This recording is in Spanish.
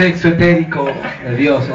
Sexo etérico de dioses.